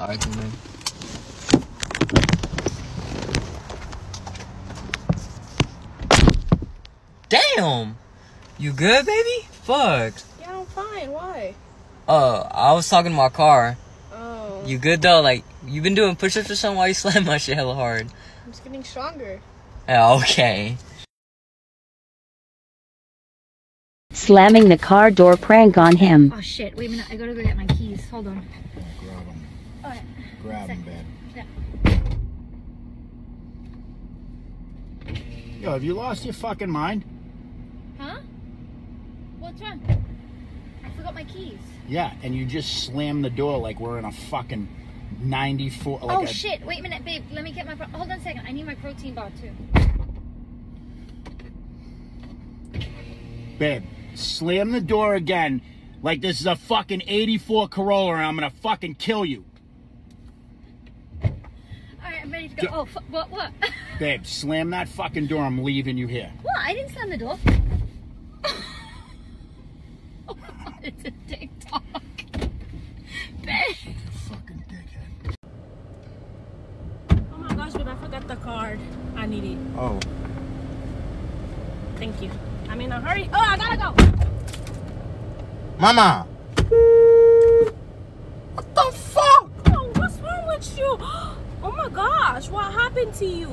Alright, then. man. Damn! You good, baby? Fuck. Yeah, I'm fine. Why? Uh, I was talking to my car. Oh. You good though? Like, you been doing push-ups or something while you slam my shit hella hard? I'm just getting stronger. Yeah, okay. Slamming the car door prank on him. Oh shit, wait a minute, I gotta go get my keys. Hold on. Grab them. Okay. Grab them, babe. Yeah. Yo, have you lost your fucking mind? Huh? What's wrong? I forgot my keys. Yeah, and you just slammed the door like we're in a fucking 94. Like oh a, shit, wait a minute, babe. Let me get my. Hold on a second. I need my protein bar too. Babe, slam the door again like this is a fucking 84 Corolla and I'm gonna fucking kill you. Alright, I'm ready to go. Go- Oh, fu- what? What? Babe, slam that fucking door. I'm leaving you here. what? I didn't slam the door. it's a TikTok. Babe. Fucking dickhead. Oh my gosh, babe, I forgot the card. I need it. Oh. Thank you. I'm in a hurry. Oh, I gotta go. Mama! What the fuck? Oh, what's wrong with you? Oh my what happened to you?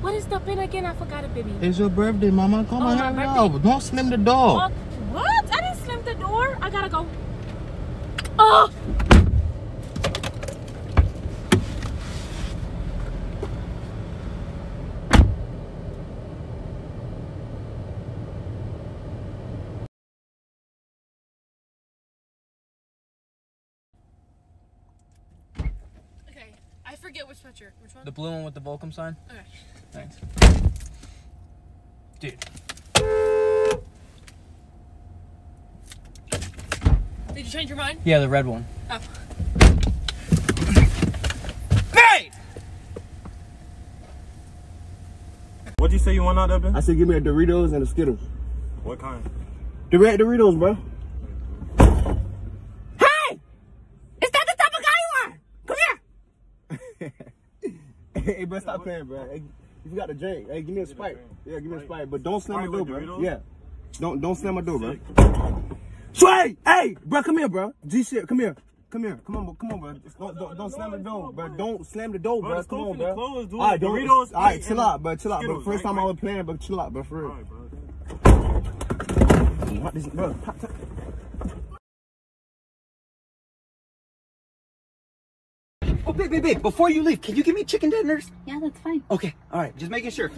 What is the pin again? I forgot it, baby. It's your birthday, mama. Come Oh, on, hurry birthday. up. Don't slam the door. Oh, what? I didn't slam the door. I gotta go. Oh! Okay, I forget which picture. Which one? The blue one with the Volcom sign? Okay. Thanks. Dude. Did you change your mind? Yeah, the red one. Oh. Babe! What'd you say you want out of it? I said give me a Doritos and a Skittles. What kind? The red Doritos, bro. Hey! Is that the type of guy you are? Come here! Hey, bro. Hey, you got the J. Hey, give me a spike. Yeah, give me a spike. But don't slam my door, bro. Yeah. Don't don't slam my door, bro. Sway! Hey, bro, come here, bro. G shit, come here. Come here. Come on. Come on, bro. Don't, don't, don't slam the door, bro. Don't slam the door, Bro, Come on, bro. dude. All right, don't. Doritos, All right, chill out, bro. Chill out, bro. First time I was playing, but chill out, bro. For real. What this, bro? Oh, babe, babe, babe, before you leave, can you give me chicken tenders? Yeah, that's fine. Okay, all right, just making sure.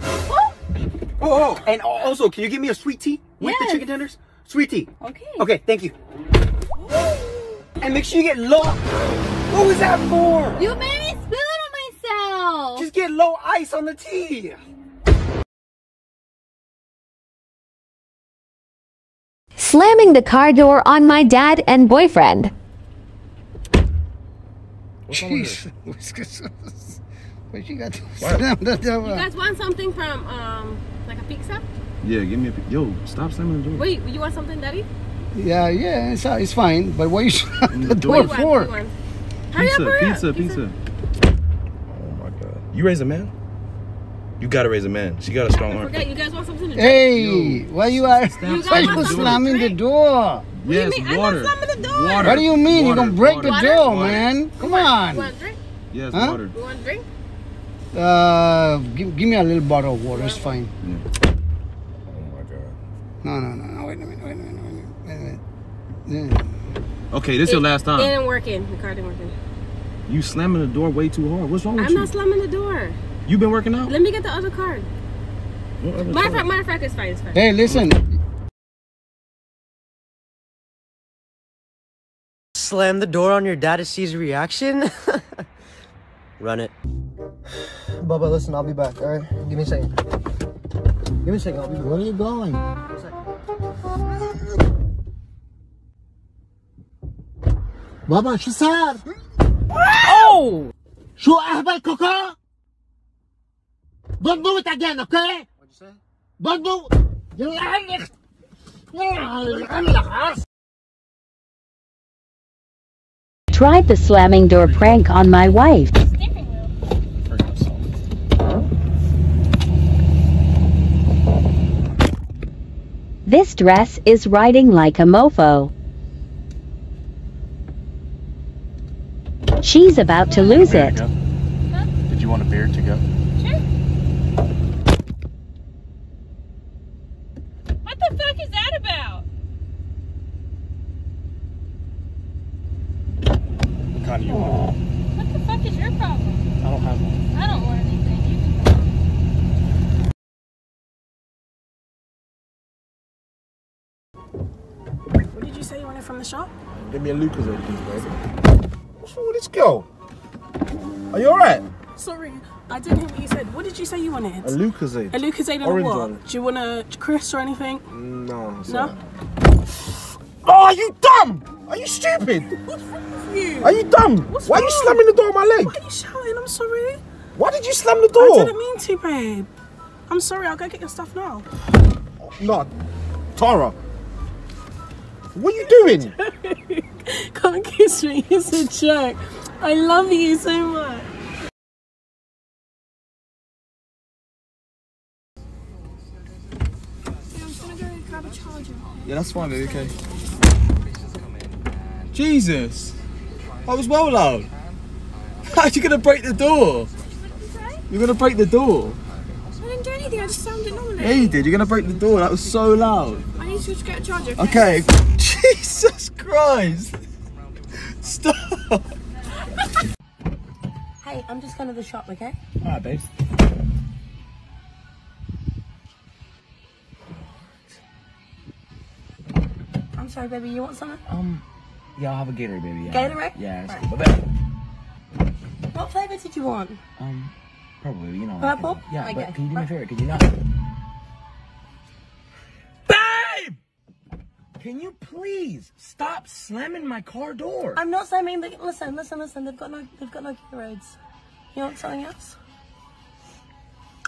Oh, oh, oh, oh and also, can you give me a sweet tea with the chicken tenders? Sweet tea. Okay. Okay, thank you. And make sure you get low. What was that for? You made me spill it on myself. Just get low ice on the tea. Slamming the car door on my dad and boyfriend. Jeez. what you got to slam the door? You guys want something from, um, like a pizza? Yeah, give me a. Yo, stop slamming the door. Wait, you want something, Daddy? Yeah, yeah, it's, uh, it's fine. But what you slam the door What do you want? What do for? you want? Hurry up, hurry up. Oh my god. You raise a man? You gotta raise a man. She got a strong I arm. forget, you guys want something to drink? Hey, why you are? You guys Why you slamming the drink? door? What do you mean? I'm not slamming the door. What do you mean? You're gonna break the door, Water? man. Come You on. want a drink? Yes, Huh? water. You want a drink? Uh, give, give me a little bottle of water. It's fine. Oh my god. No, no, no, no. Wait a minute. Wait a minute. Wait a minute. Wait a minute. Yeah. Okay, this is your last It time. didn't work in. The card didn't work in. You slamming the door way too hard. What's wrong with you? I'm not slamming the door. you been working out? Let me get the other card. Whatever Matter of time. fact, matter of fact, it's fine. It's fine. Hey, listen. Slam the door on your dad to see his reaction? Run it. Bubba, listen, I'll be back, alright? Give me a second. Give me a second, I'll be back. Where are you going? بابا شو صار؟ Oh! شو اهبل كوكا؟ Don't do it again, okay? What'd you say? Don't Tried the slamming door prank on my wife. This dress is riding like a mofo. She's about to lose it. Did you want a beer to go? What the fuck is that about? What kind do you want? What the fuck is your problem? I don't have one. I don't want anything. You can go. What did you say you wanted from the shop? Give me a Lucozade, please, babe. What's wrong with this girl? Are you alright? Sorry, I didn't hear what you said. What did you say you wanted? A Lucozade. A Lucozade and a what? one. Do you want a Chris or anything? Mm, no. it's No? alright. Oh, are you dumb? Are you stupid? What's wrong with you? Are you dumb? What's Why are you slamming the door on my leg? Why are you shouting? I'm sorry. Why did you slam the door? I didn't mean to, babe. I'm sorry. I'll go get your stuff now. No, Tara. What are you doing? Can't kiss me. It's a joke. I love you so much. Yeah, that's fine, baby, okay. Jesus! I was well loud. How are you gonna break the door? You're gonna break the door. I didn't do anything. I just sounded normally. Yeah, you did. You're gonna break the door. That was so loud. I need to just get a charger. Okay. Jesus Christ! Stop! Hey, I'm just going to the shop, okay? Alright, babes. I'm sorry, baby. You want something? Um, yeah, I'll have a Gatorade, baby. Yeah. Gatorade? Yeah, that's Right. cool. But babe, What flavor did you want? um, probably, you know. Purple? Yeah, Okay. but can you do me a favor? Could you not? Can you please stop slamming my car door? I'm not saying. That, listen, listen, listen. They've got no. They've got no Gatorades. You want something else?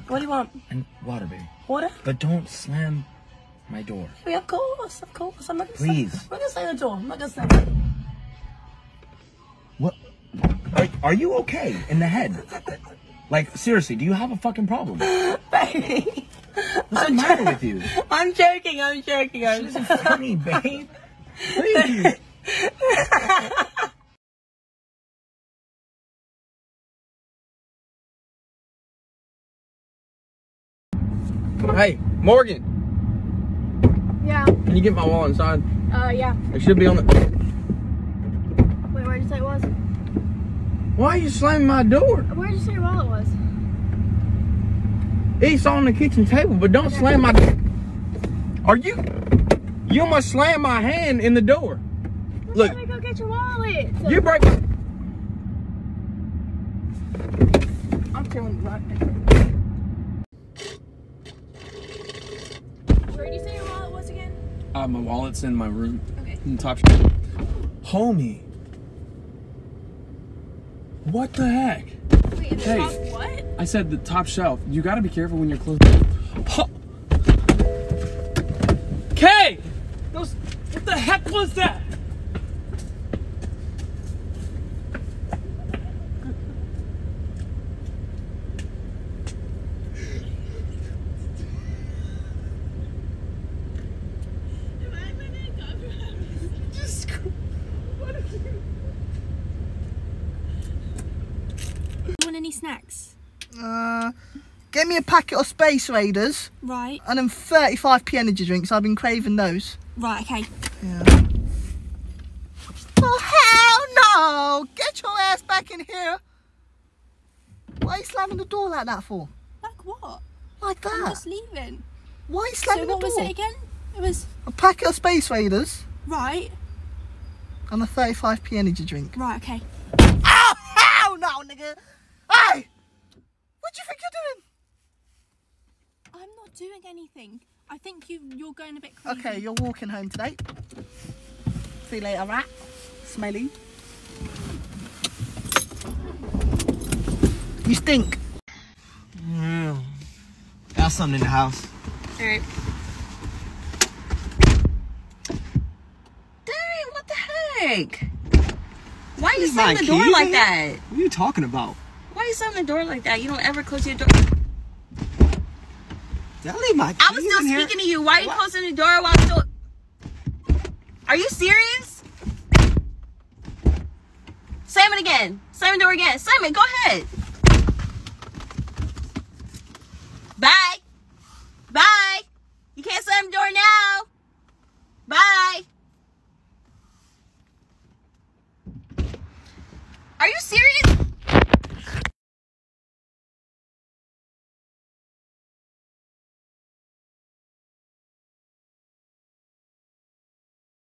What do you want? And water, baby. Water? But don't slam my door. Yeah, of course, of course. I'm not gonna Please. Say, I'm not gonna say the door. I'm not gonna say. The What? Are, are you okay in the head? Like, seriously, do you have a fucking problem? Baby. What's the matter with you? I'm joking. I'm joking. I'm She's funny, babe. Please. Hey, Morgan. Yeah. Can you get my wallet inside? Uh, yeah. It should be on the. Wait, where did you say it was? Why are you slamming my door? Where did you say your wallet was? It's on the kitchen table, but don't slam my. Are you? You almost slam my hand in the door. Look, Let me go get your wallet. you break. I'm telling you right Where did you say your wallet was again? Uh, my wallet's in my room. Okay. In the top shelf. Homie. What the heck? Wait, in the Hey. I said the top shelf. You gotta be careful when you're close. Okay! Those, what the heck was that? Snacks? Uh, get me a packet of Space Raiders. Right. And then 35p energy drinks. I've been craving those. Right, okay. Yeah. Oh, hell no! Get your ass back in here. Why are you slamming the door like that for? Like what? Like that? I'm just leaving. Why are you slamming so what the door? was it again? It was A packet of Space Raiders right. and a 35p energy drink. Right, okay. Oh, hell no, nigga! Hey! What do you think you're doing? I'm not doing anything. I think you you're going a bit crazy. Okay, you're walking home today. See you later, rat. Smelly. You stink. Yeah. Got something in the house. Alright. Dang, what the heck? Why you Leave slamming the door keys like in that? What are you talking about? Why you slamming the door like that? You don't ever close your door. Did I leave my keys I was still in here? speaking to you. Why are you closing the door while I'm still? Are you serious? Simon again. Simon door again. Simon. Go ahead. Bye.